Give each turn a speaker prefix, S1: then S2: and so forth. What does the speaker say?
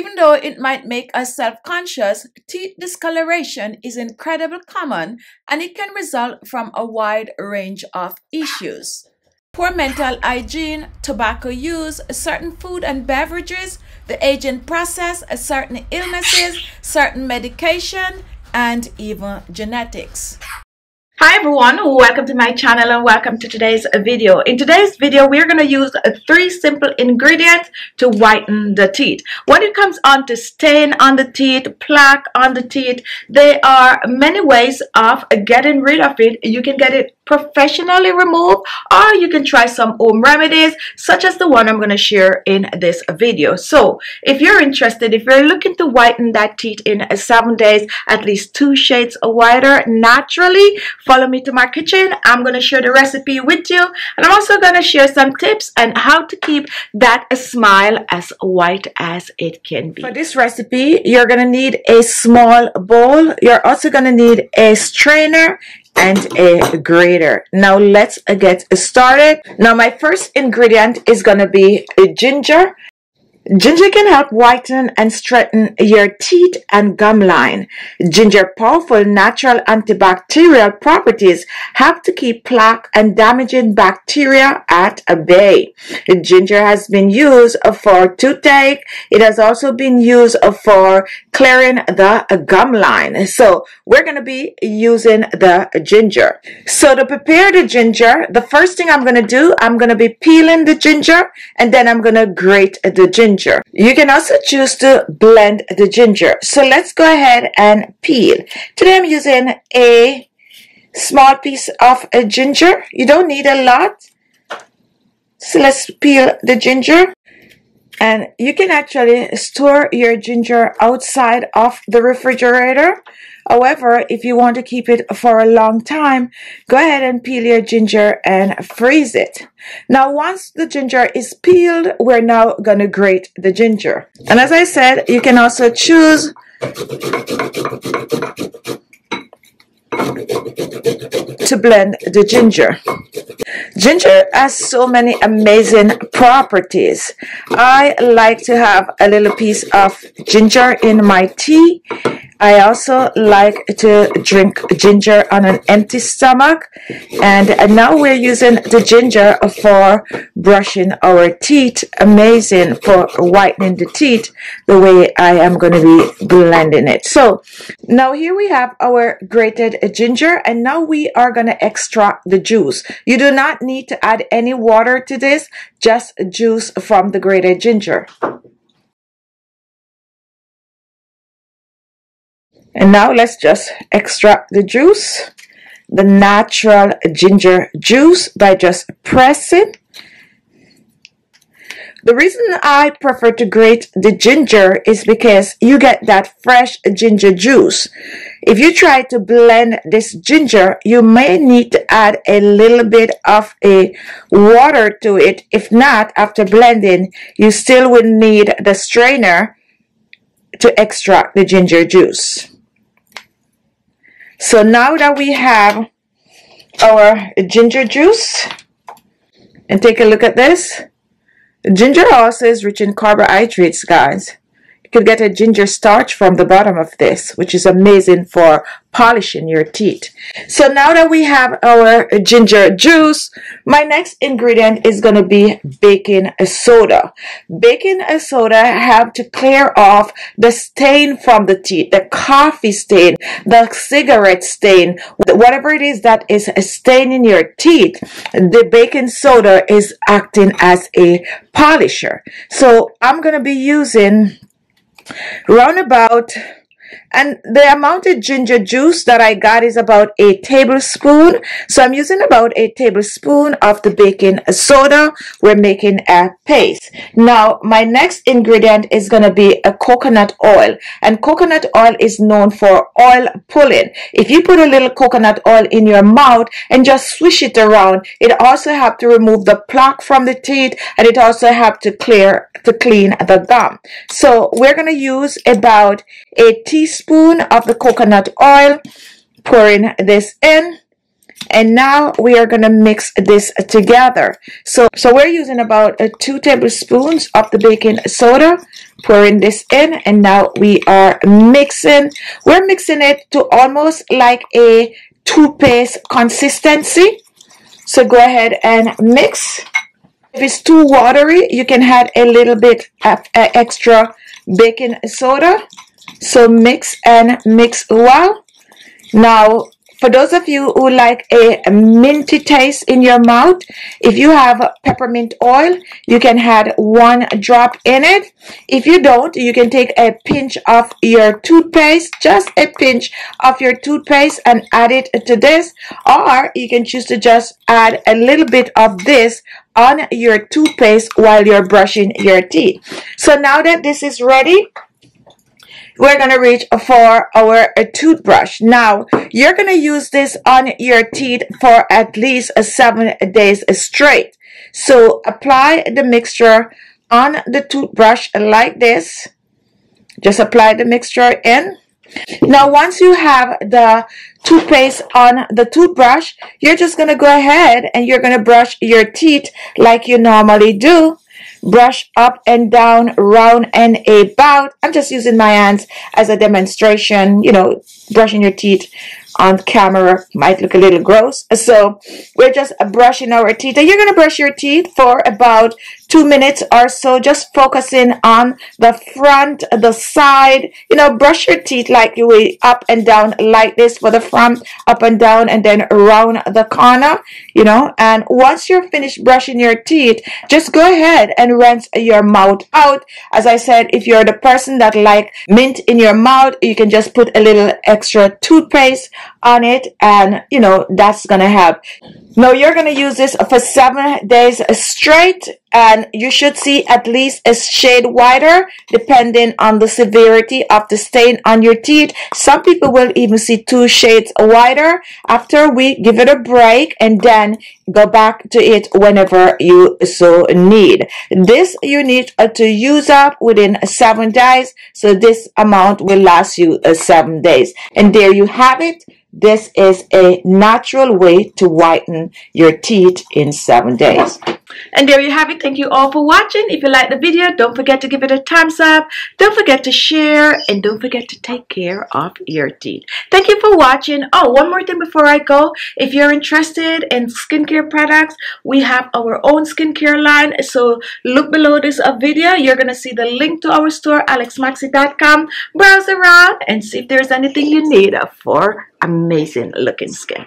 S1: Even though it might make us self-conscious, teeth discoloration is incredibly common and it can result from a wide range of issues. Poor mental hygiene, tobacco use, certain food and beverages, the aging process, certain illnesses, certain medication, and even genetics.
S2: Hi everyone, welcome to my channel and welcome to today's video. In today's video, we're going to use three simple ingredients to whiten the teeth. When it comes on to stain on the teeth, plaque on the teeth, there are many ways of getting rid of it. You can get it professionally removed or you can try some home remedies such as the one I'm going to share in this video. So if you're interested, if you're looking to whiten that teeth in seven days, at least two shades whiter naturally, follow me to my kitchen. I'm to share the recipe with you and I'm also to share some tips on how to keep that smile as white as it can be.
S1: For this recipe, you're to need a small bowl. You're also to need a strainer and a grater. Now let's get started. Now my first ingredient is going to be ginger. Ginger can help whiten and straighten your teeth and gum line. Ginger powerful natural antibacterial properties help to keep plaque and damaging bacteria at bay. Ginger has been used for toothache. It has also been used for clearing the gum line. So we're going to be using the ginger. So to prepare the ginger, the first thing I'm going to do, I'm going to be peeling the ginger and then I'm going to grate the ginger ginger. You can also choose to blend the ginger. So let's go ahead and peel. Today I'm using a small piece of a ginger. You don't need a lot. So let's peel the ginger. And you can actually store your ginger outside of the refrigerator However, if you want to keep it for a long time, go ahead and peel your ginger and freeze it. Now, once the ginger is peeled, we're now going to grate the ginger. And as I said, you can also choose to blend the ginger. Ginger has so many amazing properties. I like to have a little piece of ginger in my tea I also like to drink ginger on an empty stomach. And now we're using the ginger for brushing our teeth. Amazing for whitening the teeth the way I am going to be blending it. So now here we have our grated ginger and now we are going to extract the juice. You do not need to add any water to this, just juice from the grated ginger. And now let's just extract the juice, the natural ginger juice by just pressing. The reason I prefer to grate the ginger is because you get that fresh ginger juice. If you try to blend this ginger, you may need to add a little bit of a water to it. If not, after blending, you still will need the strainer to extract the ginger juice. So now that we have our ginger juice, and take a look at this. Ginger also is rich in carbohydrates, guys. You could get a ginger starch from the bottom of this, which is amazing for polishing your teeth. So now that we have our ginger juice, my next ingredient is going to be baking soda. Baking soda have to clear off the stain from the teeth, the coffee stain, the cigarette stain, whatever it is that is staining your teeth. The baking soda is acting as a polisher. So I'm going to be using roundabout and the amount of ginger juice that I got is about a tablespoon. So I'm using about a tablespoon of the baking soda. We're making a paste. Now, my next ingredient is going to be a coconut oil. And coconut oil is known for oil pulling. If you put a little coconut oil in your mouth and just swish it around, it also helps to remove the plaque from the teeth and it also helps to clear, to clean the gum. So we're going to use about a teaspoon teaspoon of the coconut oil, pouring this in. And now we are going to mix this together. So, so we're using about uh, two tablespoons of the baking soda. pouring this in and now we are mixing we're mixing it to almost like a toothpaste consistency so go ahead and mix if it's too watery you can add a little bit of extra baking soda so mix and mix well now for those of you who like a minty taste in your mouth, if you have peppermint oil, you can add one drop in it. If you don't, you can take a pinch of your toothpaste, just a pinch of your toothpaste and add it to this. Or you can choose to just add a little bit of this on your toothpaste while you're brushing your teeth. So now that this is ready, we're going to reach for our uh, toothbrush. Now, you're going to use this on your teeth for at least uh, seven days straight. So, apply the mixture on the toothbrush like this. Just apply the mixture in. Now, once you have the toothpaste on the toothbrush, you're just going to go ahead and you're going to brush your teeth like you normally do brush up and down, round and about. I'm just using my hands as a demonstration, you know, brushing your teeth on camera might look a little gross. So we're just uh, brushing our teeth. And you're going to brush your teeth for about two minutes or so, just focusing on the front, the side. You know, brush your teeth like you will up and down like this for the front, up and down, and then around the corner, you know. And once you're finished brushing your teeth, just go ahead and rinse your mouth out. As I said, if you're the person that like mint in your mouth, you can just put a little extra toothpaste on it and you know that's gonna help. Now you're gonna use this for seven days straight and you should see at least a shade wider depending on the severity of the stain on your teeth. Some people will even see two shades wider after we give it a break and then go back to it whenever you so need. This you need to use up within seven days so this amount will last you uh, seven days. And there you have it this is a natural way to whiten your teeth in seven days.
S2: And there you have it. Thank you all for watching. If you like the video, don't forget to give it a thumbs up. Don't forget to share. And don't forget to take care of your teeth. Thank you for watching. Oh, one more thing before I go. If you're interested in skincare products, we have our own skincare line. So look below this uh, video. You're going to see the link to our store, alesmaxii.com. Browse around and see if there's anything you need for amazing looking skin.